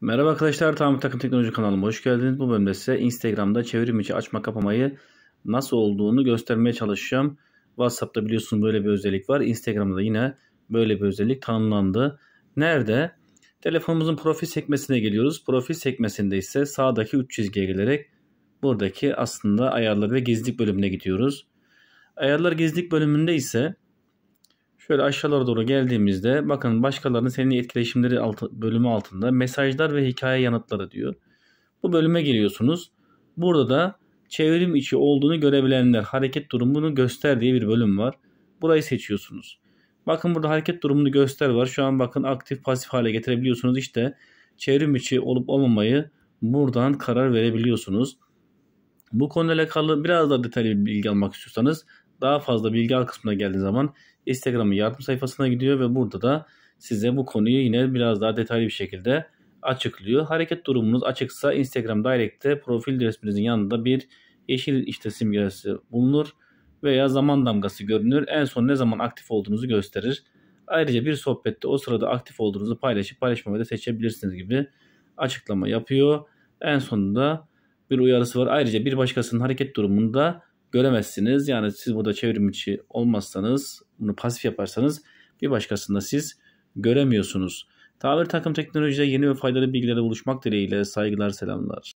Merhaba arkadaşlar, Tamir Takım Teknoloji kanalıma hoş geldiniz. Bu bölümde size Instagram'da çevrim içi açma kapamayı nasıl olduğunu göstermeye çalışacağım. WhatsApp'ta biliyorsunuz böyle bir özellik var. Instagram'da da yine böyle bir özellik tanımlandı. Nerede? Telefonumuzun profil sekmesine geliyoruz. Profil sekmesinde ise sağdaki 3 çizgiye gelerek buradaki aslında ayarlar ve gizlilik bölümüne gidiyoruz. Ayarlar gizlilik bölümünde ise Şöyle aşağılara doğru geldiğimizde bakın başkalarının seninle etkileşimleri altı, bölümü altında mesajlar ve hikaye yanıtları diyor. Bu bölüme geliyorsunuz. Burada da çevrim içi olduğunu görebilenler hareket durumunu göster diye bir bölüm var. Burayı seçiyorsunuz. Bakın burada hareket durumunu göster var. Şu an bakın aktif pasif hale getirebiliyorsunuz. İşte çevrim içi olup olmamayı buradan karar verebiliyorsunuz. Bu konuyla alakalı biraz daha detaylı bir bilgi almak istiyorsanız daha fazla bilgi al kısmına geldiği zaman Instagram'ın yardım sayfasına gidiyor ve burada da size bu konuyu yine biraz daha detaylı bir şekilde açıklıyor. Hareket durumunuz açıksa Instagram Direct'te profil resminizin yanında bir yeşil işte simgesi bulunur veya zaman damgası görünür. En son ne zaman aktif olduğunuzu gösterir. Ayrıca bir sohbette o sırada aktif olduğunuzu paylaşıp paylaşmamayı da seçebilirsiniz gibi açıklama yapıyor. En sonunda bir uyarısı var. Ayrıca bir başkasının hareket durumunda göremezsiniz. Yani siz burada çevrim içi olmazsanız bunu pasif yaparsanız bir başkasında siz göremiyorsunuz. Tabir takım teknolojide yeni ve faydalı bilgilere buluşmak dileğiyle saygılar selamlar.